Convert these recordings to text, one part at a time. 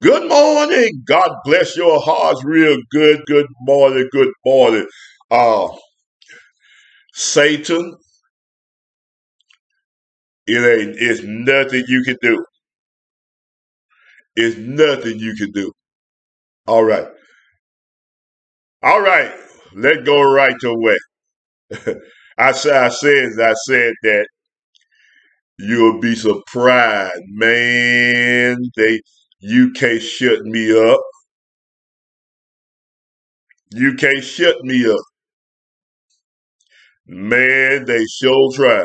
Good morning. God bless your hearts real good. Good morning. Good morning. Uh, Satan, it ain't, it's nothing you can do. It's nothing you can do. All right. All right. Let's go right away. I said, I said, I said that you'll be surprised, man. They, you can't shut me up. You can't shut me up. Man, they sure try.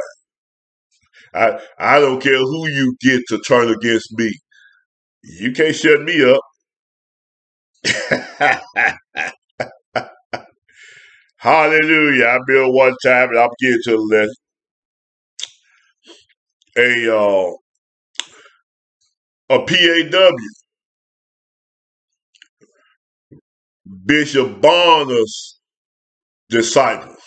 I I don't care who you get to turn against me. You can't shut me up. Hallelujah. I've been one time and I'm getting to the lesson. A uh a PAW, Bishop Bonner's disciples.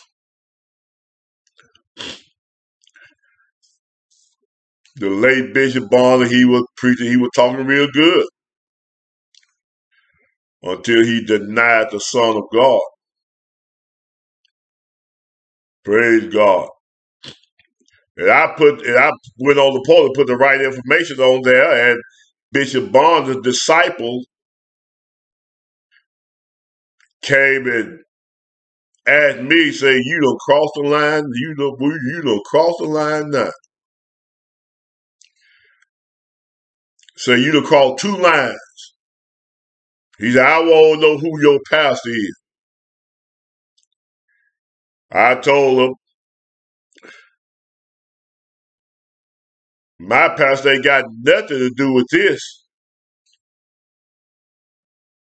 The late Bishop Bonner, he was preaching, he was talking real good until he denied the Son of God. Praise God. And I put and I went on the poll and put the right information on there, and Bishop Bonner's disciple came and asked me, say, you don't cross the line, you don't you don't cross the line now. Say you don't cross two lines. He said, I want to know who your pastor is. I told him, my pastor ain't got nothing to do with this.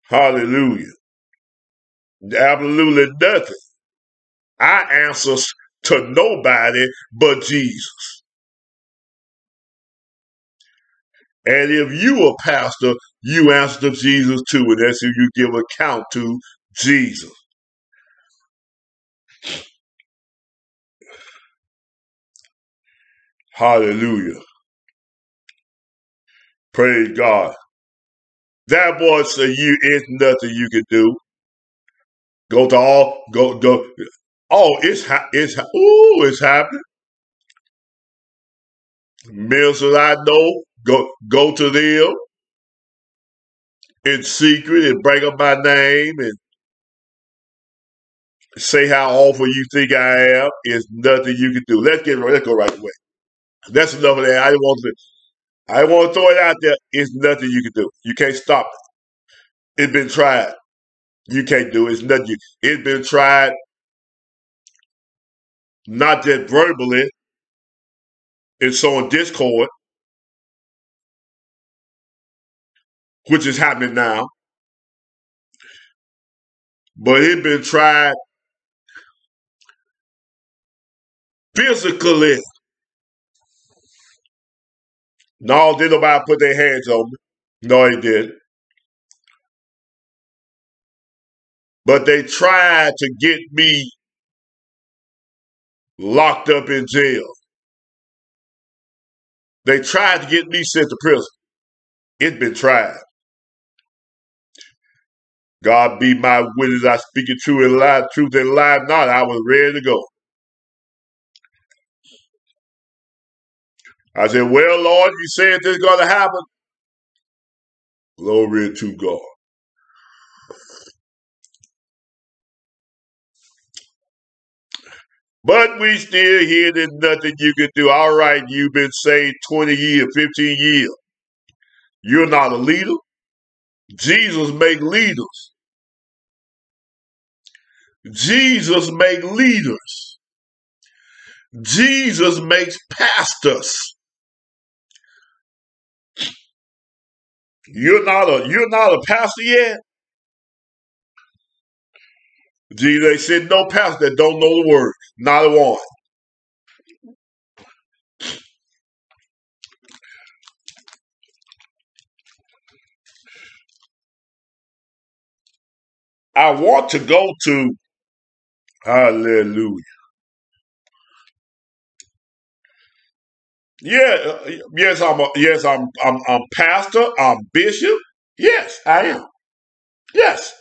Hallelujah. Absolutely nothing. I answers to nobody but Jesus. And if you a pastor, you answer to Jesus too, and that's who you give account to, Jesus. Hallelujah. Praise God. That boy said you it's nothing you can do. Go to all go go. Oh, it's ha- it's ha- ooh, it's happening. Ministers I know go go to them in secret and bring up my name and say how awful you think I am. It's nothing you can do. Let's get let's go right away. That's enough of that. I didn't want to. I want to throw it out there. It's nothing you can do. You can't stop it. It's been tried. You can't do it. It's nothing. You, it's been tried, not just verbally. It's sowing discord, which is happening now. But it's been tried physically. No, did nobody put their hands on me. No, they did. But they tried to get me locked up in jail. They tried to get me sent to prison. It's been tried. God be my witness. I speak it true and lie, truth and lie not. I was ready to go. I said, Well, Lord, you said this is going to happen. Glory to God. But we still hear There's nothing you can do. All right, you've been saved 20 years, 15 years. You're not a leader. Jesus make leaders. Jesus make leaders. Jesus makes pastors. You're not a you're not a pastor yet. They said no pastor that don't know the word. Not a one. I want to go to Hallelujah. Yeah, yes, I'm a, yes, I'm I'm I'm pastor, I'm bishop. Yes, I am. Yes.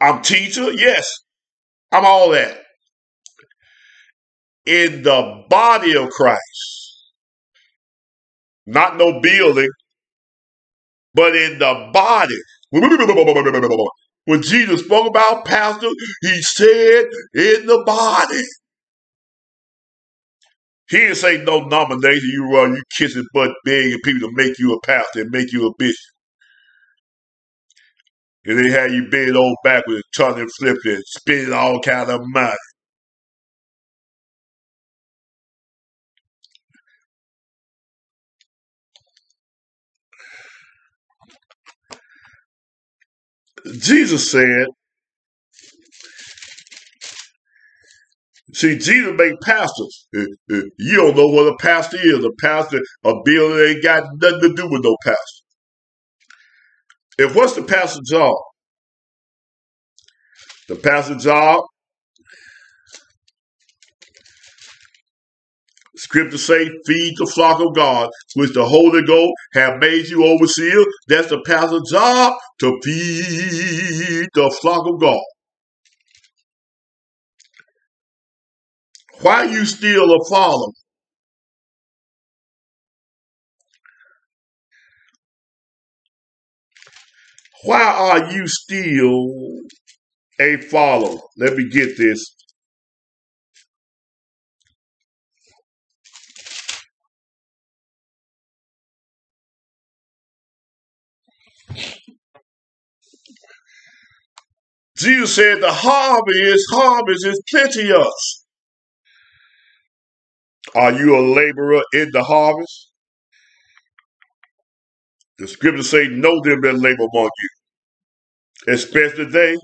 I'm teacher. Yes. I'm all that. In the body of Christ. Not no building, but in the body. When Jesus spoke about pastor, he said in the body. He didn't say no nomination. You run, you kissing butt begging people to make you a pastor and make you a bishop. And they had you bend over backwards, turning, flipping, spending all kind of money. Jesus said, see, Jesus made pastors. Uh, uh, You don't know what a pastor is. A pastor, a building ain't got nothing to do with no pastor. If what's the pastor's job? The pastor's job, scripture say, feed the flock of God, which the Holy Ghost have made you overseer. That's the pastor's job to feed the flock of God. Why you still a follower? Why are you still a follower? Let me get this. Jesus said the harvest, harvest is plenteous. Are you a laborer in the harvest? The scriptures say, know them that labor among you, especially they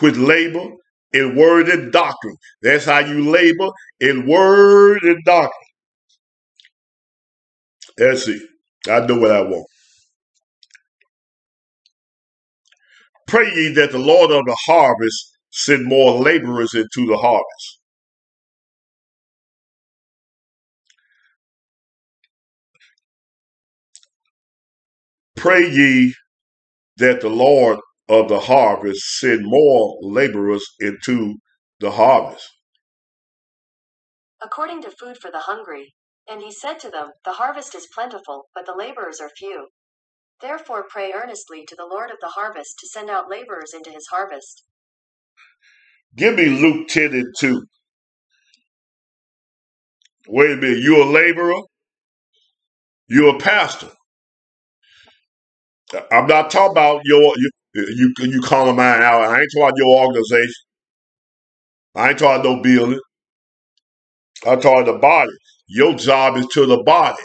which labor in word and doctrine. That's how you labor in word and doctrine. Let's see. I know what I want. Pray ye that the Lord of the harvest send more laborers into the harvest. Pray ye that the Lord of the harvest send more laborers into the harvest. according to food for the hungry. And he said to them, The harvest is plentiful, but the laborers are few. Therefore pray earnestly to the Lord of the harvest to send out laborers into his harvest. Give me Luke 10 and 2. Wait a minute, you a laborer? You a pastor? I'm not talking about your you you, you calling mine out. I ain't talking about your organization. I ain't talking no building. I'm talking the body. Your job is to the body.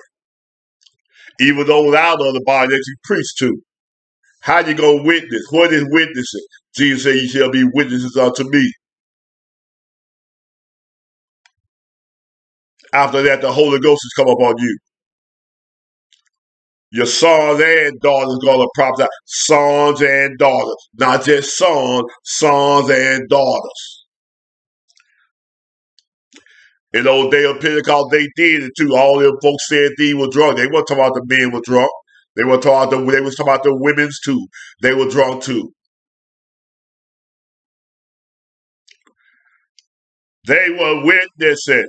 Even though without the body that you preach to. How you gonna witness? What is witnessing? Jesus said, "You shall be witnesses unto me." After that, the Holy Ghost has come upon you. Your sons and daughters gonna prophesy. Sons and daughters, not just sons, sons and daughters. In those day of Pentecost, they did it too. All them folks said they were drunk. They weren't talking about the men were drunk. They were talking about the, they was talking about the women's too. They were drunk too. They were witnessing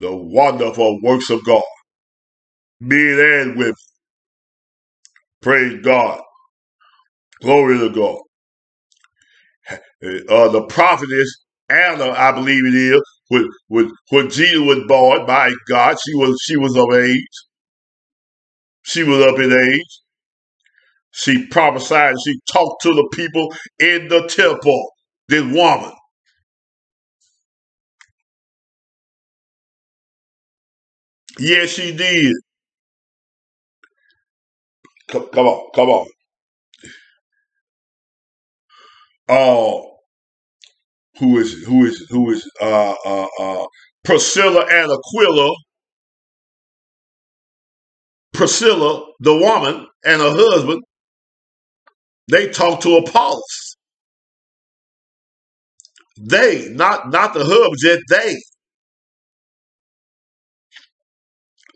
the wonderful works of God. Men and women. Praise God. Glory to God. Uh, the prophetess Anna, I believe it is, when, when, when Jesus was born, by God, she was she was of age. She was up in age. She prophesied. She talked to the people in the temple. This woman. Yes, she did. Come, come on, come on. Uh, who is who is who is uh uh uh Priscilla and Aquila. Priscilla, the woman, and her husband, they talked to Apollos. They, not not the husband, just they.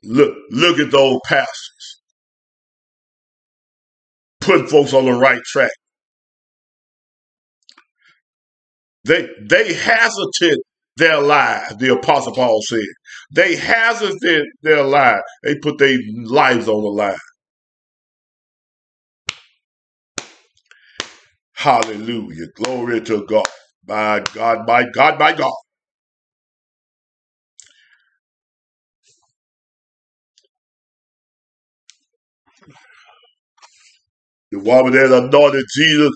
Look, look at those pastors. Put folks on the right track. They they hazarded their lives, the Apostle Paul said. They hazarded their lives. They put their lives on the line. Hallelujah. Glory to God. My God, my God, my God. The woman that anointed Jesus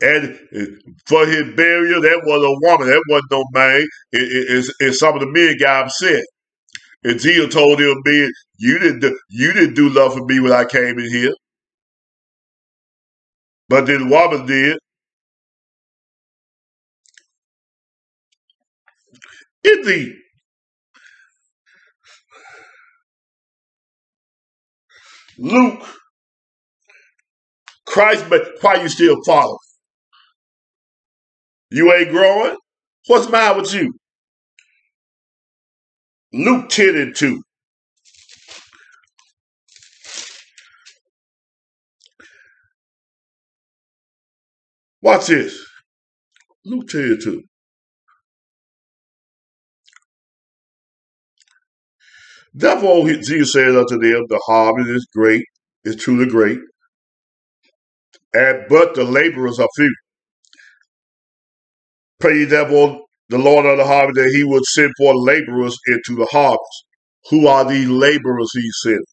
and eh, for his burial, that was a woman. That wasn't no man. It, it, it's, some of the men got upset. And Jesus told him, "Man, you didn't do, you didn't do love for me when I came in here, but this woman did." Indeed. Luke, Christ, but why you still following? You ain't growing? What's matter with you? Luke 10 and 2. Watch this. Luke 10 and 2. Therefore, Jesus said unto them, The harvest is great, is truly great, and but the laborers are few. Pray therefore the Lord of the harvest that he would send forth laborers into the harvest. Who are these laborers he sent?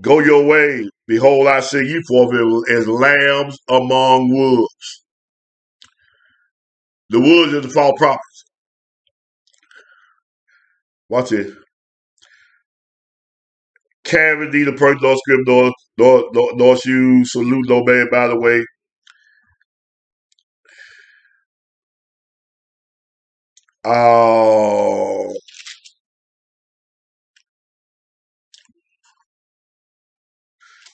Go your way. Behold, I send you forth as lambs among wolves. The wolves are the false prophets. Watch it. Thee the person, nor script, nor, nor, nor, nor salute no man by the way. Oh.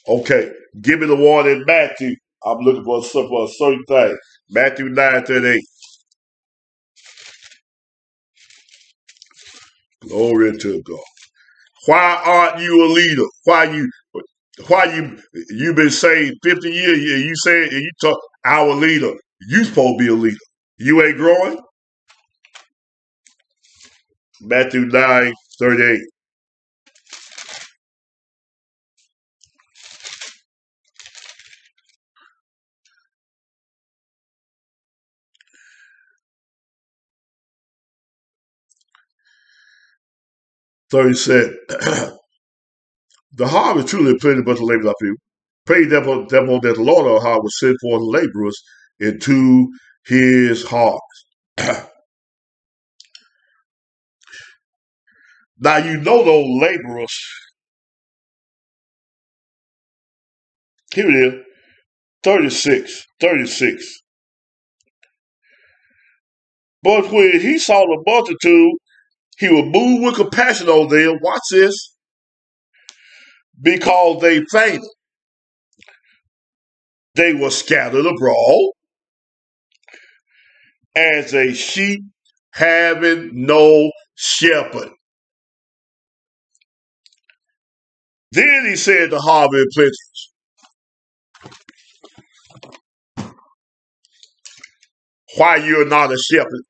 Okay. Give me the one in Matthew. I'm looking for, for a certain thing. Matthew 9 38. Glory to God. Why aren't you a leader? Why you why you you been saved 50 years you say you talk our leader. You supposed to be a leader. You ain't growing? Matthew 9, 38. Thirty-seven. the harvest truly plenty, but the labor are few. Pray therefore, therefore that the Lord of harvest send forth laborers into his harvest. Now you know those laborers. Here it is. 36. 36. But when he saw the multitude, he was move with compassion on them. Watch this. Because they fainted. They were scattered abroad as a sheep having no shepherd. Then he said to Harvey Plenty, Why you're not a shepherd?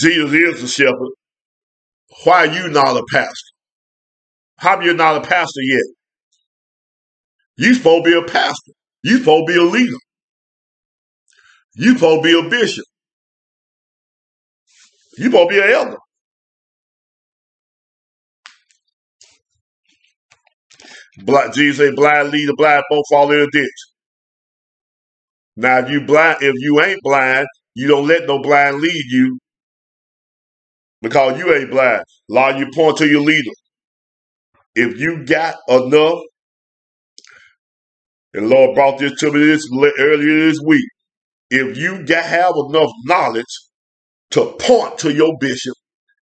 Jesus is the shepherd. Why are you not a pastor? How you not a pastor yet? You supposed to be a pastor. You supposed to be a leader. You supposed to be a bishop. You supposed to be an elder. Black, Jesus said, blind lead the blind both fall in a ditch. Now, if you blind, if you ain't blind, you don't let no blind lead you because you ain't blind. Law, you point to your leader. If you got enough, and Lord brought this to me this earlier this week. If you got have enough knowledge to point to your bishop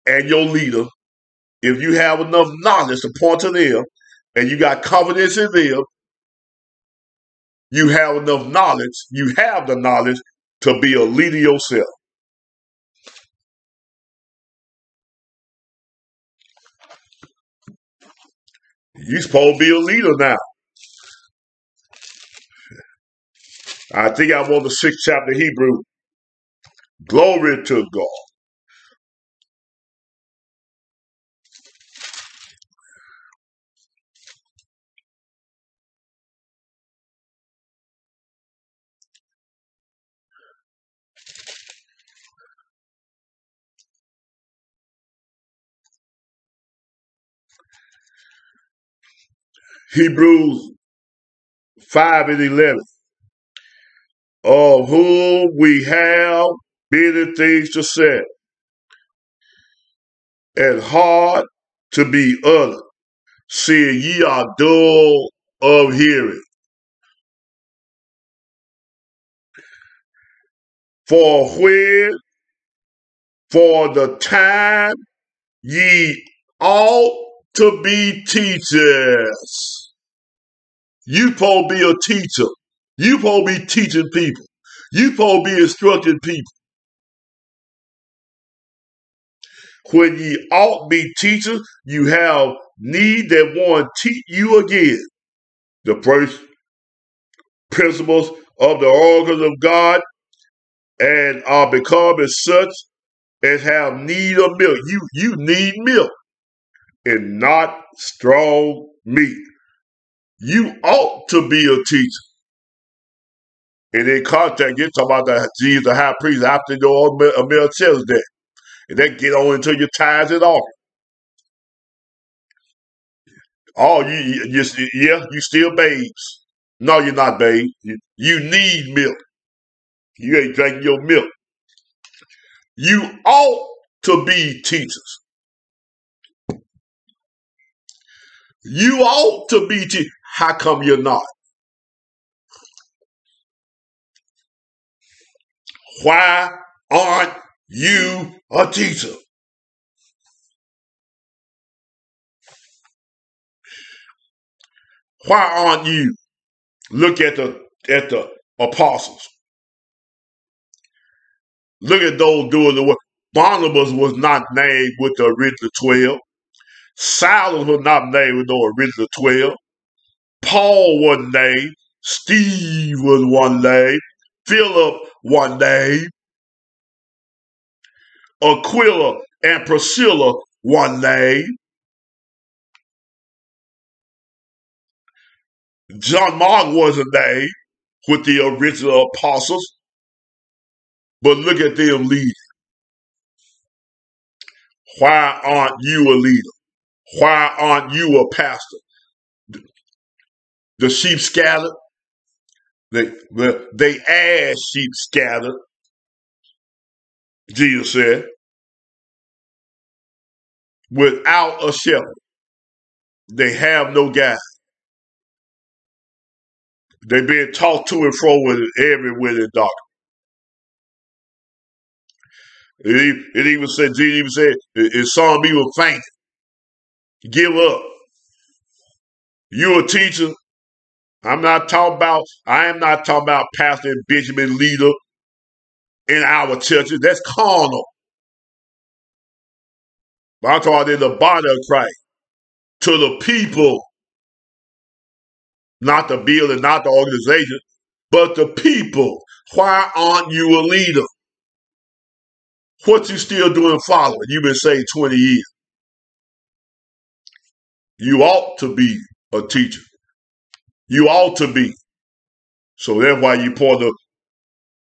and your leader, if you have enough knowledge to point to them, and you got confidence in them, you have enough knowledge, you have the knowledge to be a leader yourself. You supposed to be a leader now. I think I want the sixth chapter Hebrew. Glory to God. Hebrews 5 and 11. Of whom we have many things to say, and hard to be uttered, seeing ye are dull of hearing. For when, for the time, ye ought to be teachers. You supposed to be a teacher. You supposed to be teaching people. You supposed to be instructing people. When ye ought be teachers, you have need that one teach you again. The first principles of the oracles of God and are become as such as have need of milk. You you need milk and not strong meat. You ought to be a teacher. And in contact, you talk about the Jesus, the high priest, after the old Melchizedek. And then get on into your tithes and all. Oh, you, you, you, yeah, you still babes. No, you're not babes. You, you need milk. You ain't drinking your milk. You ought to be teachers. You ought to be teachers. How come you're not? Why aren't you a teacher? Why aren't you? Look at the at the apostles. Look at those doing the work. Barnabas was not named with the original twelve. Silas was not named with the original twelve. Paul one day. Steve was one day, Philip one day, Aquila and Priscilla one day, John Mark wasn't named with the original apostles, but look at them leading. Why aren't you a leader? Why aren't you a pastor? The sheep scattered. They, they ass sheep scattered. Jesus said, without a shepherd, they have no guide. They being tossed to and fro with everywhere in dark. It, it even said, Jesus even said, if some people faint, give up. You a teacher. I'm not talking about, I am not talking about pastor and and leader in our churches. That's carnal. But I'm talking in the body of Christ. To the people not the building, not the organization, but the people. Why aren't you a leader? What you still doing following? You've been saved 20 years. You ought to be a teacher. You ought to be. So that's why you pour the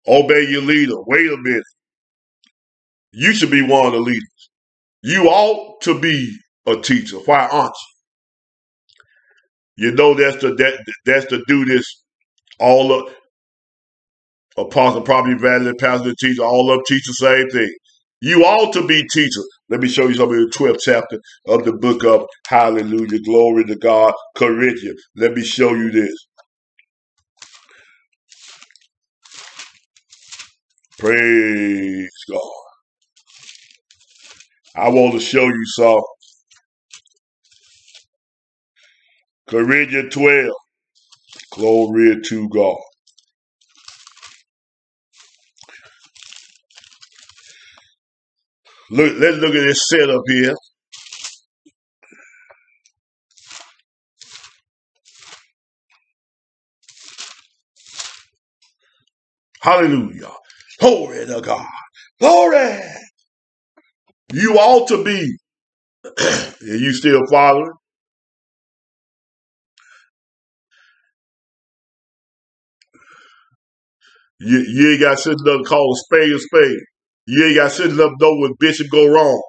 obey your leader. Wait a minute. You should be one of the leaders. You ought to be a teacher. Why aren't you? You know that's the that that's the do this all of apostle, probably evangelist, pastor, teacher, all of teach the same thing. You ought to be teachers. Let me show you something in the 12th chapter of the book of Hallelujah. Glory to God, Corinthians. Let me show you this. Praise God. I want to show you something. Corinthians 12. Glory to God. Look, let's look at this setup here. Hallelujah. Glory to God. Glory. You ought to be. Are you still following? You, you ain't got sitting up call a spade a spade. You ain't got up to know when Bishop go wrong.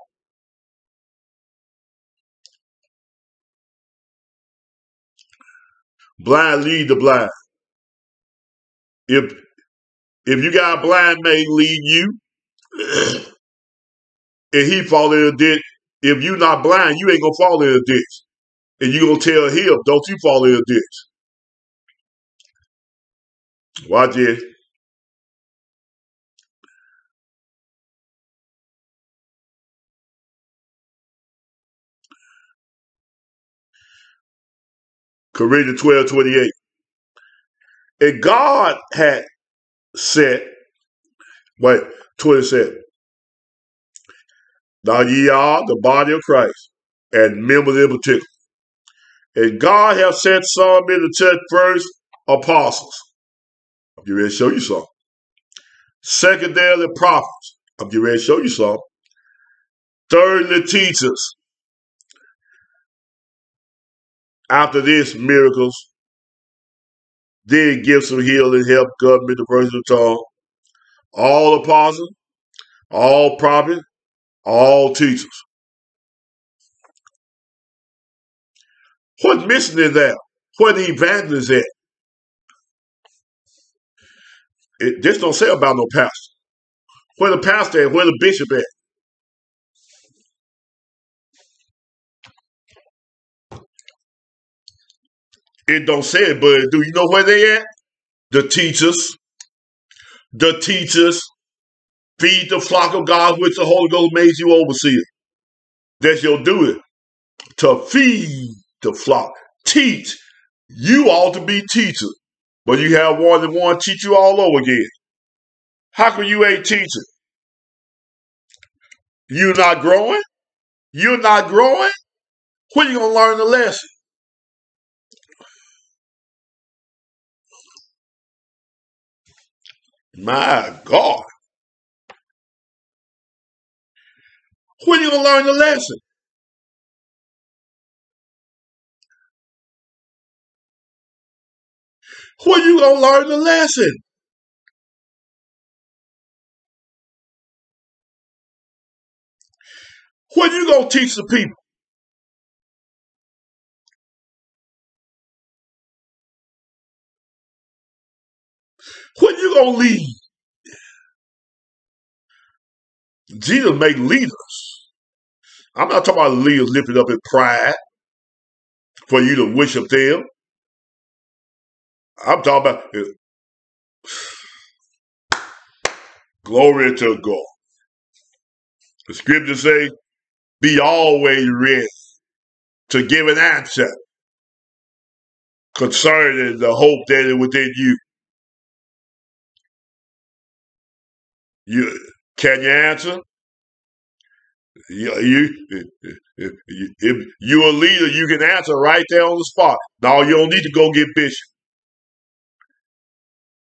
Blind lead the blind. If if you got a blind man lead you, and he fall in a ditch, if you not blind, you ain't gonna fall in a ditch. And you gonna tell him, don't you fall in a ditch. Watch it. Corinthians 12, 28. And God had said, wait, 27. Now ye are the body of Christ, and members in particular. And God have sent some in the church first apostles. I'm getting ready to show you some. Secondarily prophets. I'm getting ready to show you some. Thirdly teachers. After this, miracles. Then gifts of healing, help, government, the person of tongue. All apostles, all prophets, all teachers. What's missing in that? Where the evangelist at? It just don't say about no pastor. Where the pastor at? Where the bishop at? It don't say it, but do you know where they at? The teachers. The teachers. Feed the flock of God which the Holy Ghost made you overseer. That's your duty. To feed the flock. Teach. You ought to be teachers. But you have one that to teach you all over again. How come you ain't teaching? You not growing? You're not growing? When you gonna learn the lesson? My God. When you gonna learn the lesson? When you gonna learn the lesson? When you gonna teach the people? When you gonna lead? Jesus made leaders. I'm not talking about leaders lifted up in pride for you to worship them. I'm talking about glory to God. The scriptures say, be always ready to give an answer concerning the hope that is within you. You can you answer? You, you, if you're a leader, you can answer right there on the spot. No, you don't need to go get bishop.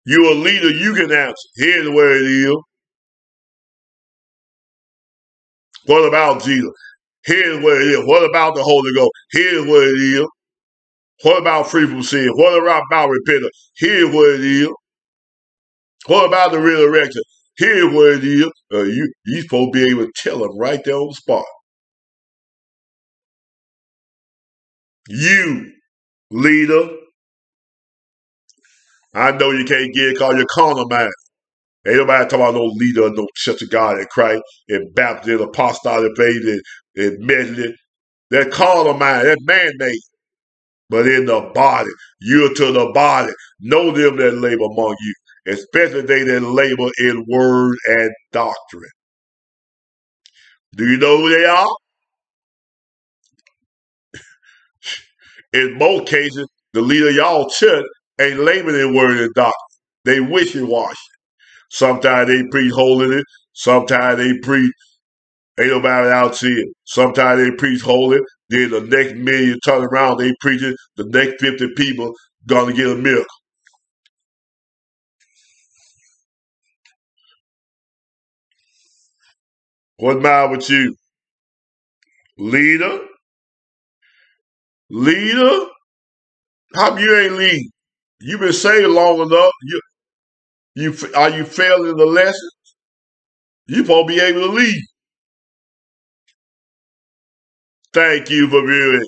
You're a leader, you can answer. Here's where it is. What about Jesus? Here's where it is. What about the Holy Ghost? Here's where it is. What about free from sin? What about repentance? Here's where it is. What about the resurrection? Here's where it is. Uh, you you supposed to be able to tell them right there on the spot. You, leader, I know you can't get it called your carnal. Ain't nobody talking about no leader, no church of God in Christ, and Baptist, apostolic faith, and, and Methodist. That carnal that man-made. But in the body, you're to the body. Know them that labor among you, especially they that labor in word and doctrine. Do you know who they are? In most cases, the leader of y'all church ain't laboring in word and doctrine. They wishy-washy. Sometimes they preach holiness. Sometimes they preach ain't nobody out here. Sometimes they preach holy. Then the next million turn around, they preaching. The next 50 people gonna get a miracle. What's matter with you? Leader? Leader? How you ain't lead? You been saved long enough. You, you are you failing the lessons? You supposed to be able to lead. Thank you for viewing.